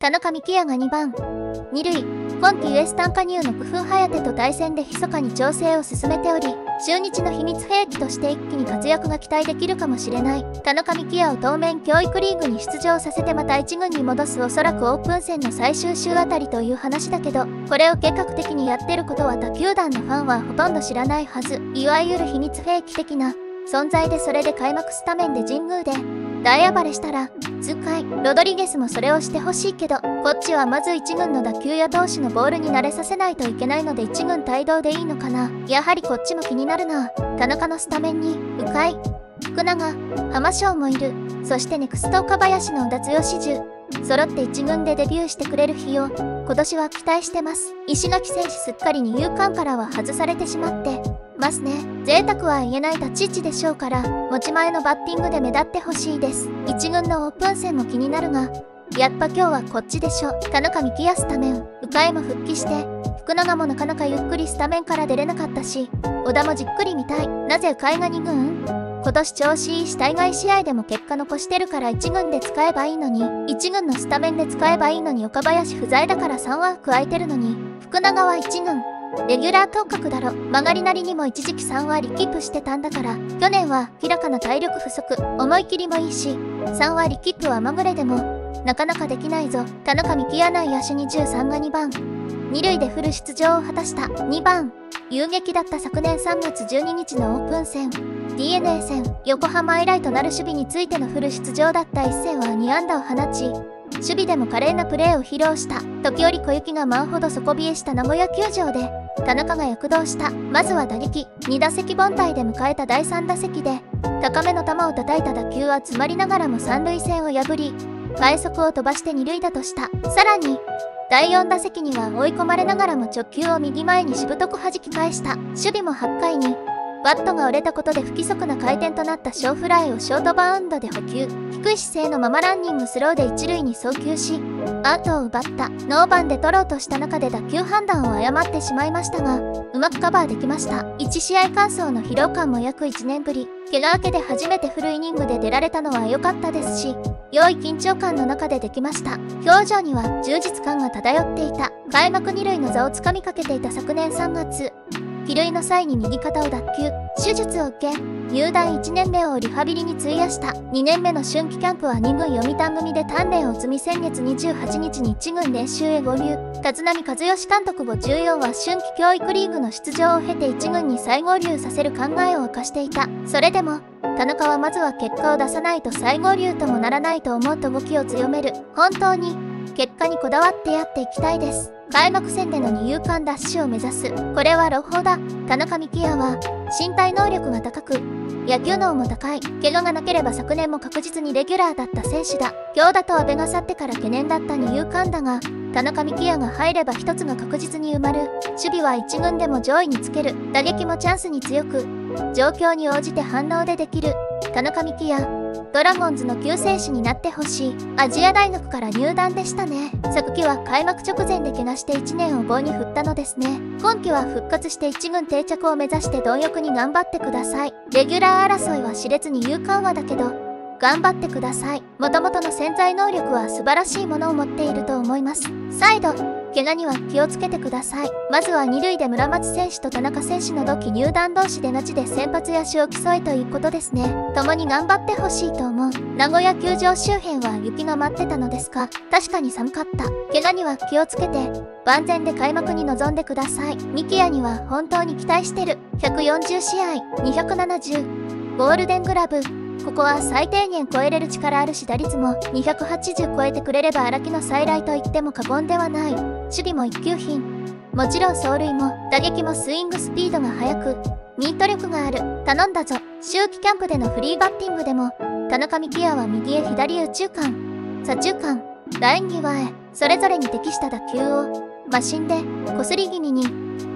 田中幹也が2番。2塁、今季ウエスタン加入の工夫颯と対戦で密かに調整を進めており、中日の秘密兵器として一気に活躍が期待できるかもしれない。田中幹也を当面教育リーグに出場させてまた1軍に戻すおそらくオープン戦の最終週あたりという話だけどこれを計画的にやってることは他球団のファンはほとんど知らないはず。いわゆる秘密兵器的な存在でそれで開幕スタメンで神宮で大暴れしたら痛快ロドリゲスもそれをしてほしいけどこっちはまず1軍の打球や投手のボールに慣れさせないといけないので1軍帯同でいいのかな。やはりこっちも気になるな。田中のスタメンに鵜飼福永浜翔もいる。そしてネクスト岡林の脱吉樹。揃って1軍でデビューしてくれる日を今年は期待してます。石垣選手すっかり二遊間からは外されてしまって。ますね。贅沢は言えない立ち位置でしょうから持ち前のバッティングで目立ってほしいです。1軍のオープン戦も気になるがやっぱ今日はこっちでしょ。田中幹也スタメン鵜飼も復帰して福永もなかなかゆっくりスタメンから出れなかったし小田もじっくり見たい。なぜ鵜飼が2軍今年調子いいし対外試合でも結果残してるから1軍で使えばいいのに。1軍のスタメンで使えばいいのに岡林不在だから3枠空いてるのに。福永は1軍。レギュラー頭角だろ。曲がりなりにも一時期3割キープしてたんだから去年は明らかな体力不足。思い切りもいいし3割キープはまぐれでもなかなかできないぞ。田中幹也内野手23が2番。2塁でフル出場を果たした。2番。遊撃だった昨年3月12日のオープン戦。DNA 戦。横浜アイライトなる守備についてのフル出場だった一戦は2安打を放ち守備でも華麗なプレーを披露した時折小雪が舞うほど底冷えした名古屋球場で田中が躍動したまずは打撃2打席凡退で迎えた第3打席で高めの球を叩いた打球は詰まりながらも三塁線を破り快速を飛ばして二塁打としたさらに第4打席には追い込まれながらも直球を右前にしぶとく弾き返した。守備も8回に。バットが折れたことで不規則な回転となった小フライをショートバウンドで補給。低い姿勢のままランニングスローで一塁に送球しアウトを奪ったノーバンで取ろうとした中で打球判断を誤ってしまいましたがうまくカバーできました。1試合完走の疲労感も約1年ぶり。怪我明けで初めてフルイニングで出られたのは良かったですし良い緊張感の中でできました。表情には充実感が漂っていた。開幕2塁の座をつかみかけていた昨年3月。比類の際に右肩を脱臼。手術を受け入団1年目をリハビリに費やした2年目の春季キャンプは2軍読谷組で鍛錬を積み先月28日に1軍練習へ。合流立浪和義監督も14は春季教育リーグの出場を経て1軍に再合流させる考えを明かしていたそれでも田中はまずは結果を出さないと再合流ともならないと思うと動きを強める本当に結果にこだわってやっていきたいです。開幕戦での二遊間ダッシュを目指す。これは朗報だ。田中幹也は身体能力が高く野球脳も高い。怪我がなければ昨年も確実にレギュラーだった選手だ。今日だと阿部が去ってから懸念だった二遊間だが田中幹也が入れば一つが確実に埋まる。守備は一軍でも上位につける。打撃もチャンスに強く状況に応じて反応でできる。田中幹也ドラゴンズの救世主になってほしい。アジア大学から入団でしたね。昨季は開幕直前で怪我して1年を棒に振ったのですね。今季は復活して1軍定着を目指して貪欲に頑張ってください。レギュラー争いは熾烈に有緩和だけど頑張ってください。もともとの潜在能力は素晴らしいものを持っていると思います。再度怪我には気をつけてください。まずは2塁で村松選手と田中選手の同期入団同士でのちで先発野手を競いということですね。共に頑張ってほしいと思う。名古屋球場周辺は雪が待ってたのですか確かに寒かった。怪我には気をつけて。万全で開幕に臨んでください。ミキヤには本当に期待してる。140試合270ゴールデングラブ。ここは最低限超えれる力あるし打率も280超えてくれれば荒木の再来と言っても過言ではない。守備も一級品。もちろん走塁も打撃もスイングスピードが速く。ミート力がある。頼んだぞ。秋季キャンプでのフリーバッティングでも。田中幹也は右へ左右中間。左中間。ライン際へ。それぞれに適した打球を。マシンで。こすり気味に。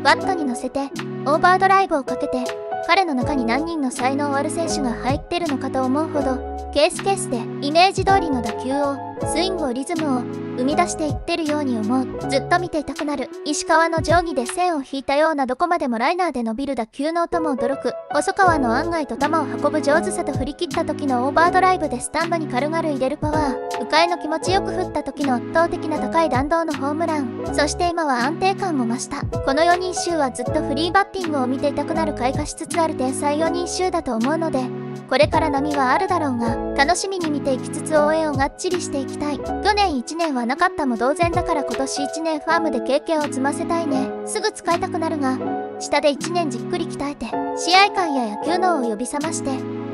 バットに乗せて。オーバードライブをかけて。彼の中に何人の才能ある選手が入ってるのかと思うほど。ケースケースで。イメージ通りの打球を。スイングをリズムを生み出していってるように思う。ずっと見ていたくなる石川の定規で線を引いたようなどこまでもライナーで伸びる打球の音も驚く細川の案外と球を運ぶ上手さと振り切った時のオーバードライブでスタンドに軽々入れるパワー迂回の気持ちよく振った時の圧倒的な高い弾道のホームランそして今は安定感も増した。この4人衆はずっとフリーバッティングを見ていたくなる開花しつつある天才4人衆だと思うので。これから波はあるだろうが楽しみに見ていきつつ応援をがっちりしていきたい。去年1年はなかったも同然だから今年1年ファームで経験を積ませたいね。すぐ使いたくなるが下で1年じっくり鍛えて試合感や野球脳を呼び覚まして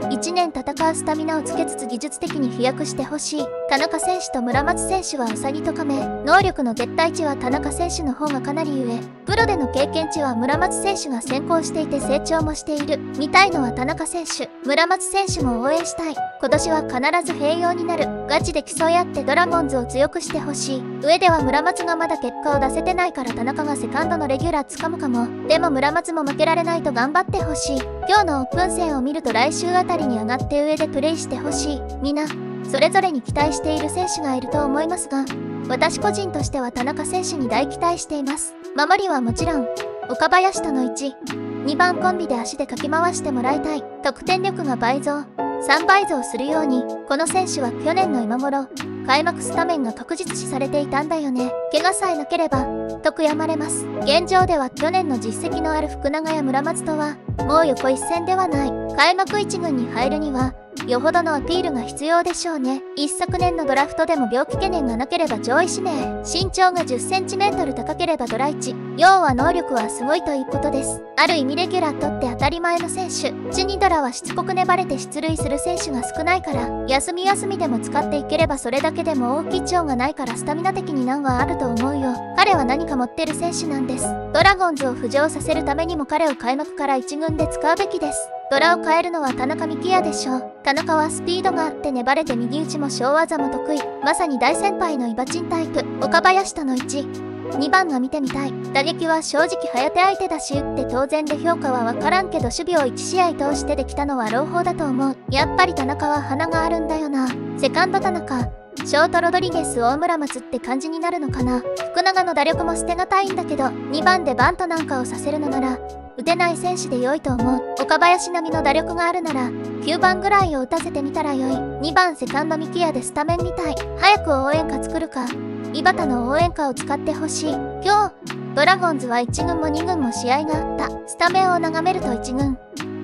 1年戦うスタミナをつけつつ技術的に飛躍してほしい。田中選手と村松選手はウサギと亀。能力の絶対値は田中選手の方がかなり上。プロでの経験値は村松選手が先行していて成長もしている。見たいのは田中選手。村松選手も応援したい。今年は必ず併用になる。ガチで競い合ってドラゴンズを強くしてほしい。上では村松がまだ結果を出せてないから田中がセカンドのレギュラーつかむかも。でも村松も負けられないと頑張ってほしい。今日のオープン戦を見ると来週ありに上がって上でプレイしてほしい。皆それぞれに期待している選手がいると思いますが私個人としては田中選手に大期待しています。守りはもちろん岡林との12番コンビで足でかき回してもらいたい。得点力が倍増。3倍増するようにこの選手は去年の今頃開幕スタメンが確実視されていたんだよね。怪我さえなければと悔やまれます。現状では去年の実績のある福永や村松とはもう横一線ではない。開幕1軍に入るにはよほどのアピールが必要でしょうね。一昨年のドラフトでも病気懸念がなければ上位指名。身長が 10cm 高ければドラ1要は能力はすごいということです。ある意味レギュラーとって当たり前の選手。チュニドラはしつこく粘れて出塁する選手が少ないから。休み休みでも使っていければそれだけでも大きい長がないからスタミナ的に難はあると思うよ。彼は何か持ってる選手なんです。ドラゴンズを浮上させるためにも彼を開幕から1軍で使うべきです。ドラを変えるのは田中幹也でしょう。田中はスピードがあって粘れて右打ちも小技も得意。まさに大先輩のイバチンタイプ。岡林との1。2番が見てみたい。打撃は正直早手相手だし打って当然で評価はわからんけど守備を1試合通してできたのは朗報だと思う。やっぱり田中は鼻があるんだよな。セカンド田中。ショートロドリゲス大村松って感じになるのかな福永の打力も捨てがたいんだけど2番でバントなんかをさせるのなら打てない選手で良いと思う。岡林並みの打力があるなら9番ぐらいを打たせてみたら良い。2番セカンドミキヤでスタメンみたい。早く応援歌作るか。井端の応援歌を使ってほしい。今日ドラゴンズは1軍も2軍も試合があった。スタメンを眺めると1軍。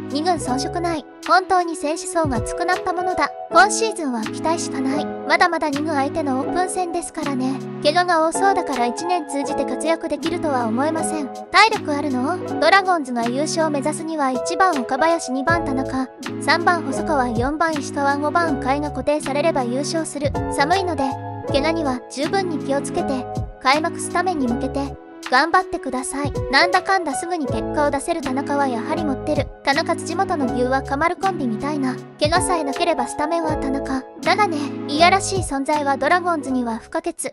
2軍遜色ない。本当に選手層が厚くなったものだ。今シーズンは期待しかない。まだまだ2軍相手のオープン戦ですからね。怪我が多そうだから1年通じて活躍できるとは思えません。体力あるの？ドラゴンズが優勝を目指すには1番岡林2番田中。3番細川4番石川5番甲斐が固定されれば優勝する。寒いので怪我には十分に気をつけて開幕スタメンに向けて。頑張ってください。なんだかんだすぐに結果を出せる田中はやはり持ってる。田中辻元の牛はカマルコンビみたいな。怪我さえなければスタメンは田中。だがね、いやらしい存在はドラゴンズには不可欠。